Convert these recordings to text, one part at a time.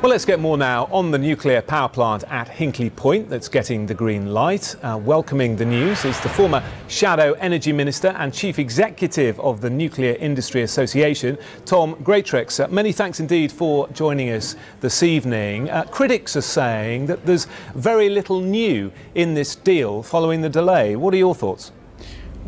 Well, let's get more now on the nuclear power plant at Hinkley Point that's getting the green light. Uh, welcoming the news is the former Shadow Energy Minister and Chief Executive of the Nuclear Industry Association, Tom Greatrex. Uh, many thanks indeed for joining us this evening. Uh, critics are saying that there's very little new in this deal following the delay. What are your thoughts?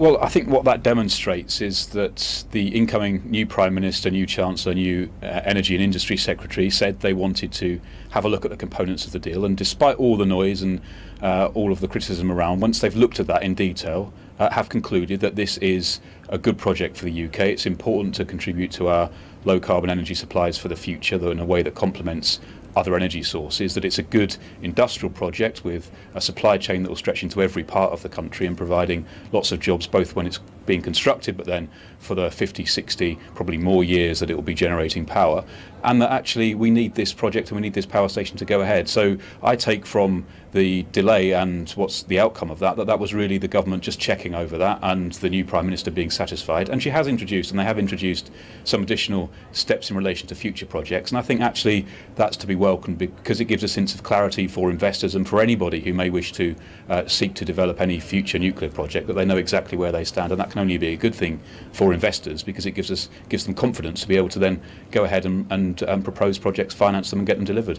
Well, I think what that demonstrates is that the incoming new Prime Minister, new Chancellor, new uh, Energy and Industry Secretary said they wanted to have a look at the components of the deal. And despite all the noise and uh, all of the criticism around, once they've looked at that in detail, uh, have concluded that this is a good project for the UK. It's important to contribute to our low carbon energy supplies for the future though, in a way that complements other energy sources, that it's a good industrial project with a supply chain that will stretch into every part of the country and providing lots of jobs both when it's being constructed but then for the 50, 60, probably more years that it will be generating power and that actually we need this project and we need this power station to go ahead. So I take from the delay and what's the outcome of that, that that was really the government just checking over that and the new Prime Minister being satisfied. And she has introduced, and they have introduced some additional steps in relation to future projects. And I think actually that's to be welcomed because it gives a sense of clarity for investors and for anybody who may wish to uh, seek to develop any future nuclear project, that they know exactly where they stand. And that can only be a good thing for investors because it gives us gives them confidence to be able to then go ahead and, and um, propose projects, finance them and get them delivered.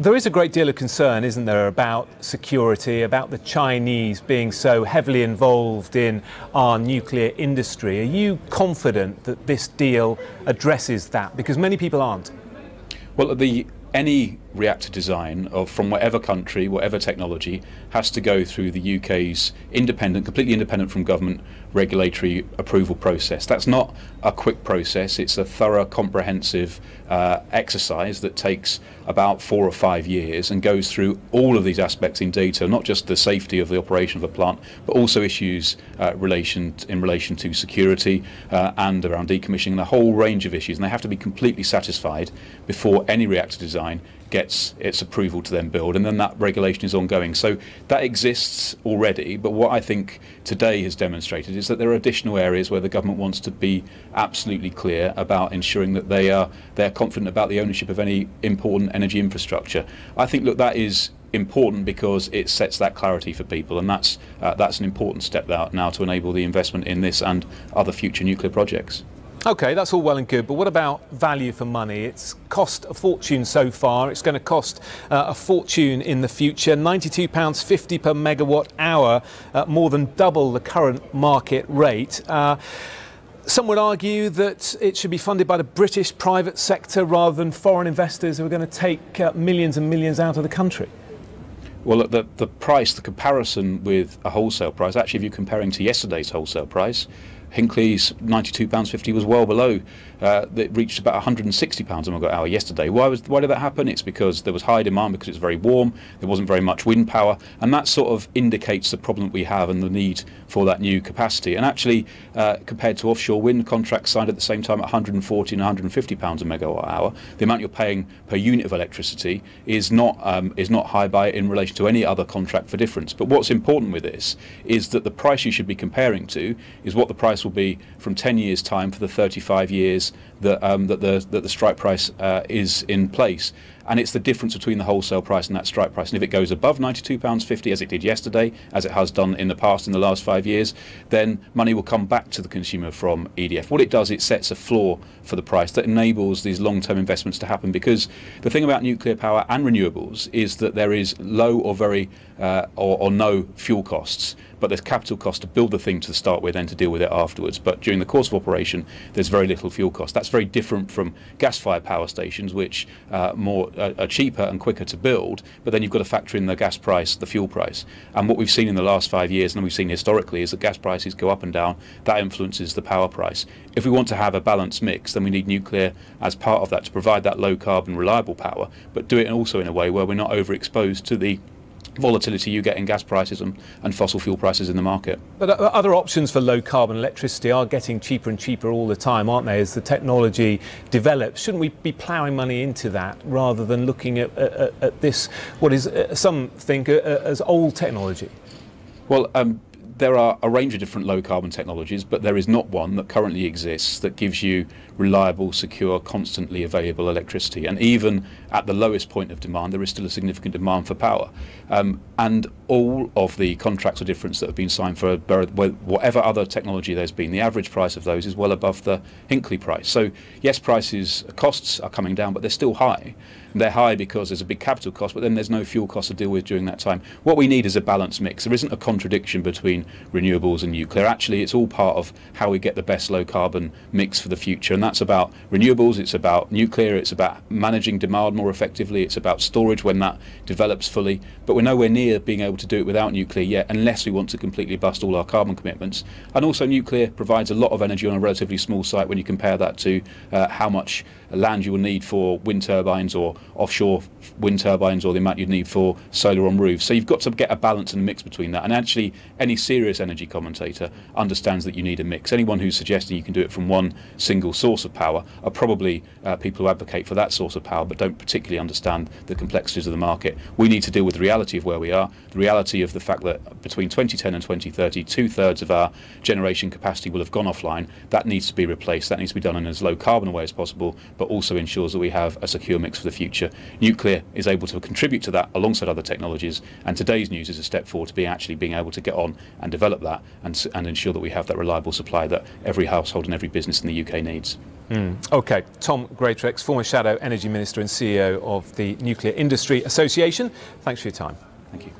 There is a great deal of concern, isn't there, about security, about the Chinese being so heavily involved in our nuclear industry. Are you confident that this deal addresses that? Because many people aren't. Well, the any reactor design of from whatever country, whatever technology, has to go through the UK's independent, completely independent from government regulatory approval process. That's not a quick process. It's a thorough, comprehensive uh, exercise that takes about four or five years and goes through all of these aspects in detail, not just the safety of the operation of a plant, but also issues uh, relation in relation to security uh, and around decommissioning, and a whole range of issues. And they have to be completely satisfied before any reactor design gets its approval to then build, and then that regulation is ongoing. So that exists already, but what I think today has demonstrated is that there are additional areas where the government wants to be absolutely clear about ensuring that they are they're confident about the ownership of any important energy infrastructure. I think look that is important because it sets that clarity for people, and that's uh, that's an important step now to enable the investment in this and other future nuclear projects. Okay, that's all well and good, but what about value for money? It's cost a fortune so far. It's going to cost uh, a fortune in the future. £92.50 per megawatt hour, uh, more than double the current market rate. Uh, some would argue that it should be funded by the British private sector rather than foreign investors who are going to take uh, millions and millions out of the country. Well, the, the price, the comparison with a wholesale price, actually, if you're comparing to yesterday's wholesale price, Hinkley's £92.50 was well below. Uh, it reached about £160 a megawatt hour yesterday. Why, was, why did that happen? It's because there was high demand because it's very warm, there wasn't very much wind power, and that sort of indicates the problem we have and the need for that new capacity. And actually, uh, compared to offshore wind contracts signed at the same time at 140 and 150 pounds a megawatt hour, the amount you're paying per unit of electricity is not um, is not high by in relation to any other contract for difference. But what's important with this is that the price you should be comparing to is what the price will be from 10 years' time for the 35 years that, um, that, the, that the strike price uh, is in place and it's the difference between the wholesale price and that strike price. And if it goes above £92.50, as it did yesterday, as it has done in the past in the last five years, then money will come back to the consumer from EDF. What it does, it sets a floor for the price that enables these long-term investments to happen. Because the thing about nuclear power and renewables is that there is low or very uh, or, or no fuel costs but there's capital cost to build the thing to start with and to deal with it afterwards. But during the course of operation, there's very little fuel cost. That's very different from gas-fired power stations, which uh, more are cheaper and quicker to build. But then you've got to factor in the gas price, the fuel price. And what we've seen in the last five years, and we've seen historically, is that gas prices go up and down. That influences the power price. If we want to have a balanced mix, then we need nuclear as part of that to provide that low carbon, reliable power, but do it also in a way where we're not overexposed to the volatility you get in gas prices and, and fossil fuel prices in the market. But other options for low carbon electricity are getting cheaper and cheaper all the time, aren't they, as the technology develops? Shouldn't we be ploughing money into that rather than looking at, at, at this, what is uh, some think uh, as old technology? Well, um, there are a range of different low carbon technologies, but there is not one that currently exists that gives you reliable, secure, constantly available electricity. And even at the lowest point of demand, there is still a significant demand for power. Um, and all of the contracts of difference that have been signed for whatever other technology there's been, the average price of those is well above the Hinkley price. So yes, prices, costs are coming down, but they're still high. They're high because there's a big capital cost, but then there's no fuel cost to deal with during that time. What we need is a balanced mix. There isn't a contradiction between renewables and nuclear. Actually, it's all part of how we get the best low carbon mix for the future. And that's about renewables, it's about nuclear, it's about managing demand more effectively, it's about storage when that develops fully. But we're nowhere near being able to do it without nuclear yet, unless we want to completely bust all our carbon commitments. And also, nuclear provides a lot of energy on a relatively small site when you compare that to uh, how much land you will need for wind turbines or offshore wind turbines or the amount you'd need for solar on roofs. So you've got to get a balance and a mix between that. And actually, any serious energy commentator understands that you need a mix. Anyone who's suggesting you can do it from one single source of power are probably uh, people who advocate for that source of power but don't particularly understand the complexities of the market. We need to deal with the reality of where we are, the reality of the fact that between 2010 and 2030, two thirds of our generation capacity will have gone offline. That needs to be replaced. That needs to be done in as low carbon a way as possible, but also ensures that we have a secure mix for the future. Nuclear is able to contribute to that alongside other technologies, and today's news is a step forward to be actually being able to get on and develop that and, and ensure that we have that reliable supply that every household and every business in the UK needs. Mm. Okay, Tom Greatrex, former Shadow Energy Minister and CEO of the Nuclear Industry Association. Thanks for your time. Thank you.